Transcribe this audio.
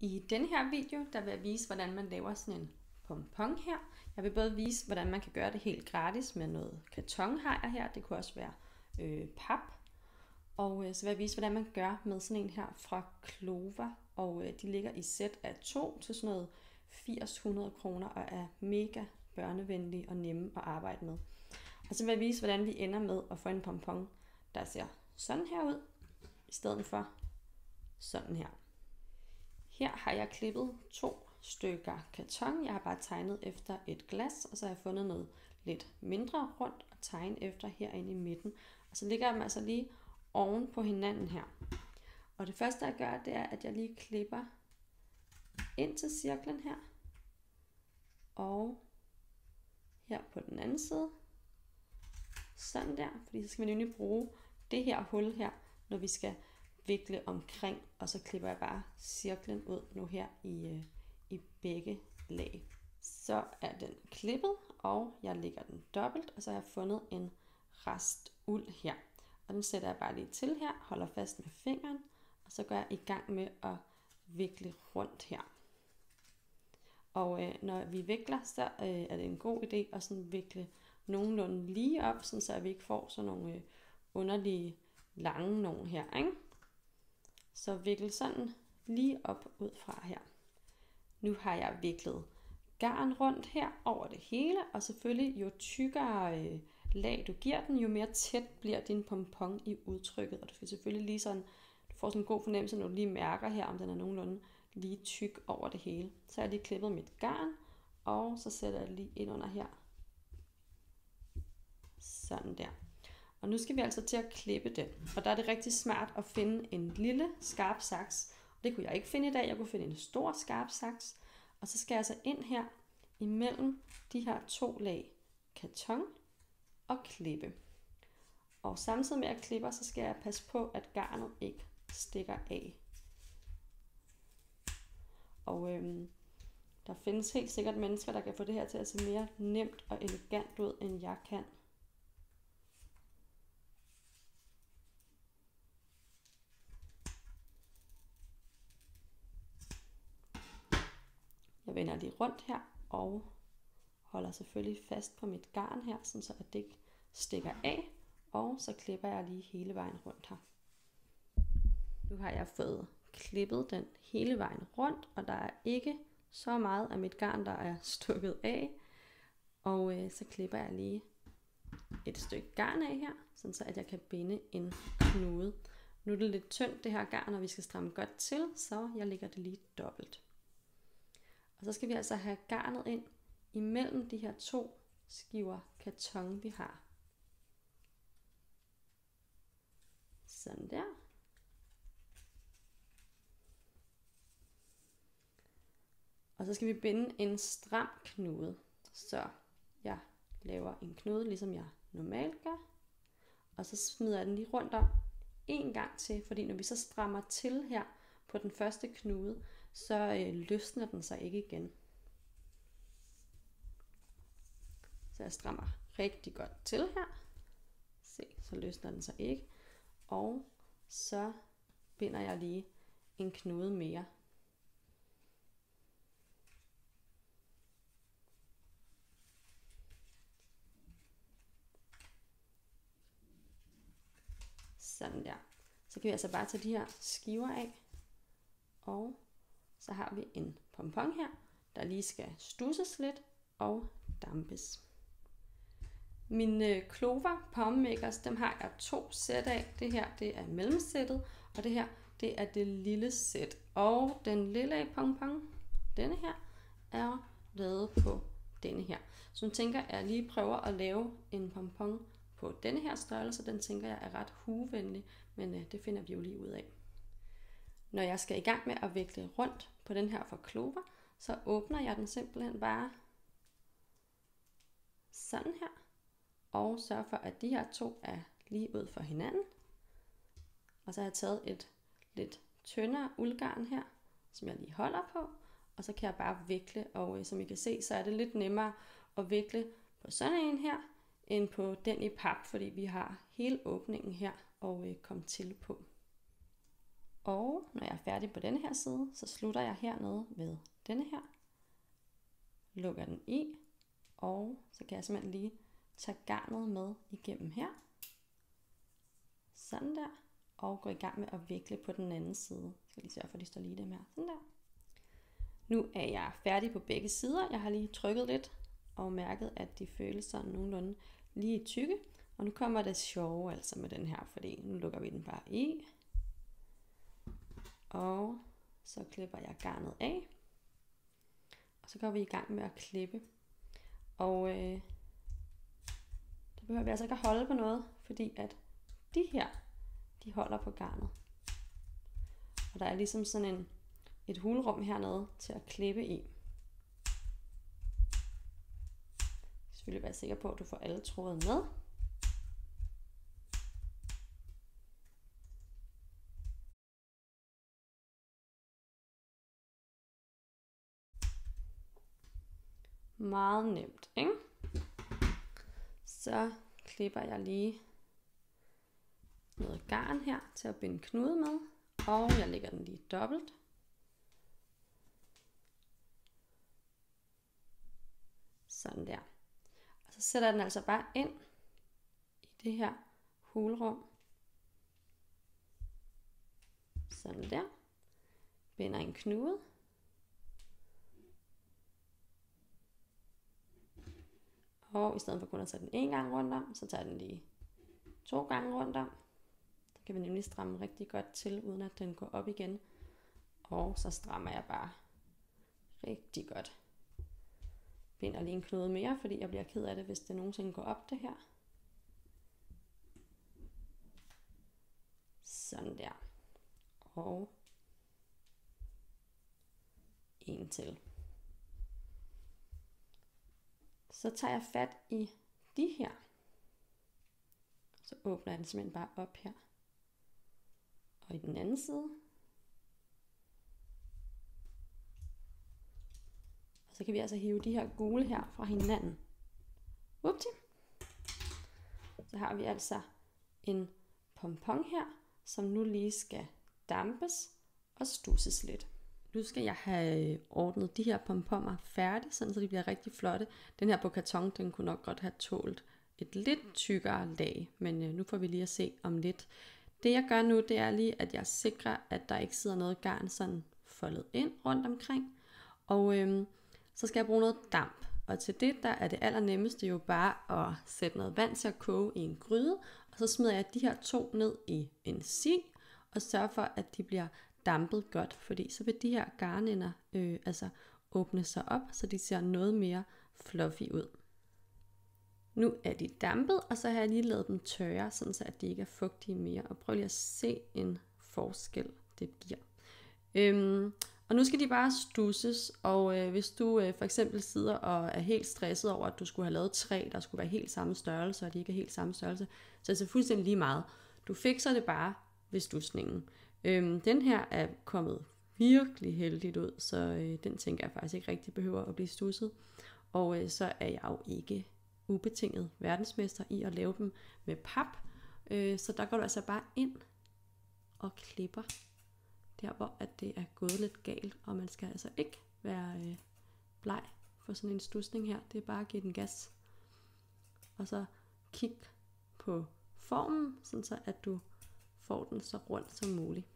I denne her video, der vil jeg vise, hvordan man laver sådan en pompon her. Jeg vil både vise, hvordan man kan gøre det helt gratis med noget karton har jeg her. Det kunne også være øh, pap. Og øh, så vil jeg vise, hvordan man gør med sådan en her fra Clover. Og øh, de ligger i sæt af to til sådan noget 80-100 kroner og er mega børnevenlige og nemme at arbejde med. Og så vil jeg vise, hvordan vi ender med at få en pompon, der ser sådan her ud, i stedet for sådan her. Her har jeg klippet to stykker karton. Jeg har bare tegnet efter et glas, og så har jeg fundet noget lidt mindre rundt og tegnet efter herinde i midten. Og så ligger jeg dem altså lige oven på hinanden her. Og det første jeg gør, det er, at jeg lige klipper ind til cirklen her. Og her på den anden side. Sådan der, fordi så skal vi nemlig bruge det her hul her, når vi skal vikle omkring, og så klipper jeg bare cirklen ud nu her i, øh, i begge lag. Så er den klippet, og jeg lægger den dobbelt, og så har jeg fundet en rest uld her. Og den sætter jeg bare lige til her, holder fast med fingeren, og så går jeg i gang med at vikle rundt her. Og øh, når vi vikler, så øh, er det en god idé at sådan vikle nogenlunde lige op, sådan så vi ikke får sådan nogle øh, underlige lange nogen her. Ikke? Så vikle sådan lige op ud fra her. Nu har jeg viklet garn rundt her over det hele, og selvfølgelig jo tykkere øh, lag du giver den, jo mere tæt bliver din pompon i udtrykket. Og du skal selvfølgelig lige sådan, du får sådan en god fornemmelse, når du lige mærker her, om den er nogenlunde lige tyk over det hele. Så har jeg lige klippet mit garn, og så sætter jeg lige ind under her. Sådan der. Og nu skal vi altså til at klippe den. Og der er det rigtig smart at finde en lille skarp saks. Det kunne jeg ikke finde i dag. Jeg kunne finde en stor skarp saks. Og så skal jeg altså ind her imellem de her to lag karton og klippe. Og samtidig med at klippe, så skal jeg passe på, at garnet ikke stikker af. Og øhm, der findes helt sikkert mennesker, der kan få det her til at se mere nemt og elegant ud, end jeg kan. Vender lige rundt her og holder selvfølgelig fast på mit garn her, så at det ikke stikker af. Og så klipper jeg lige hele vejen rundt her. Nu har jeg fået klippet den hele vejen rundt, og der er ikke så meget af mit garn, der er stukket af. Og øh, så klipper jeg lige et stykke garn af her, sådan så at jeg kan binde en knude. Nu er det lidt tyndt det her garn, og vi skal stramme godt til, så jeg lægger det lige dobbelt. Og så skal vi altså have garnet ind imellem de her to skiver karton, vi har. Sådan der. Og så skal vi binde en stram knude. Så jeg laver en knude, ligesom jeg normalt gør. Og så smider jeg den lige rundt om en gang til, fordi når vi så strammer til her på den første knude, så øh, løsner den sig ikke igen. Så jeg strammer rigtig godt til her. Se, så løsner den sig ikke. Og så binder jeg lige en knude mere Sådan der. Så kan vi altså bare tage de her skiver af. Og så har vi en pompon her, der lige skal stusses lidt og dampes. Mine øh, Clover Pommakers, dem har jeg to sæt af. Det her, det er mellemsættet, og det her, det er det lille sæt. Og den lille pompon, denne her, er lavet på denne her. Så nu tænker jeg, at jeg lige prøver at lave en pompon på denne her størrelse. Den tænker jeg er ret huevenlig, men øh, det finder vi jo lige ud af. Når jeg skal i gang med at vikle rundt på den her for klover, så åbner jeg den simpelthen bare sådan her. Og sørger for, at de her to er lige ud for hinanden. Og så har jeg taget et lidt tyndere uldgarn her, som jeg lige holder på. Og så kan jeg bare vikle, og øh, som I kan se, så er det lidt nemmere at vikle på sådan en her, end på den i pap, fordi vi har hele åbningen her og øh, kom til på. Og når jeg er færdig på denne her side, så slutter jeg hernede ved denne her. Lukker den i, og så kan jeg simpelthen lige tage garnet med igennem her. Sådan der. Og gå i gang med at vikle på den anden side. Jeg skal lige sørge for, at de står lige dem her. Sådan der. Nu er jeg færdig på begge sider. Jeg har lige trykket lidt og mærket, at de føles sådan nogenlunde lige tykke. Og nu kommer det sjove altså med den her, fordi nu lukker vi den bare i. Og så klipper jeg garnet af. Og så går vi i gang med at klippe. Og øh, der behøver vi altså ikke at holde på noget, fordi at de her, de holder på garnet. Og der er ligesom sådan en, et hulrum hernede til at klippe i. Selvfølgelig være sikker på, at du får alle tråde med. Meget nemt, ikke? Så klipper jeg lige noget garn her til at binde knude med, og jeg lægger den lige dobbelt. Sådan der. Og så sætter jeg den altså bare ind i det her hulrum. Sådan der. Binder en knude. Og i stedet for kun at tage den en gang rundt om, så tager den lige to gange rundt om. Så kan vi nemlig stramme rigtig godt til, uden at den går op igen. Og så strammer jeg bare rigtig godt. Binder lige en knude mere, fordi jeg bliver ked af det, hvis det nogensinde går op det her. Sådan der. Og en til. Så tager jeg fat i de her. Så åbner jeg den simpelthen bare op her. Og i den anden side. Og så kan vi altså hive de her gule her fra hinanden. Upti. Så har vi altså en pompon her, som nu lige skal dampes og stusses lidt. Nu skal jeg have øh, ordnet de her pompommer færdigt, sådan så de bliver rigtig flotte. Den her på karton, den kunne nok godt have tålt et lidt tykkere lag, men øh, nu får vi lige at se om lidt. Det jeg gør nu, det er lige, at jeg sikrer, at der ikke sidder noget garn sådan foldet ind rundt omkring. Og øhm, så skal jeg bruge noget damp. Og til det, der er det allernemmeste jo bare at sætte noget vand til at koge i en gryde, og så smider jeg de her to ned i en si, og sørger for, at de bliver dampet godt, fordi så vil de her garnender øh, altså åbne sig op, så de ser noget mere fluffy ud. Nu er de dampet, og så har jeg lige lavet dem tørre, sådan så at de ikke er fugtige mere. Og prøv lige at se en forskel, det giver. Øhm, og nu skal de bare stusses, og øh, hvis du øh, for eksempel sidder og er helt stresset over, at du skulle have lavet tre, der skulle være helt samme størrelse, og de ikke er helt samme størrelse, så er det fuldstændig lige meget. Du fikser det bare ved stusningen. Øhm, den her er kommet virkelig heldigt ud, så øh, den tænker jeg faktisk ikke rigtig behøver at blive stusset. Og øh, så er jeg jo ikke ubetinget verdensmester i at lave dem med pap. Øh, så der går du altså bare ind og klipper der, hvor at det er gået lidt galt. Og man skal altså ikke være øh, bleg for sådan en stusning her. Det er bare at give den gas. Og så kig på formen, sådan så at du får den så rundt som muligt.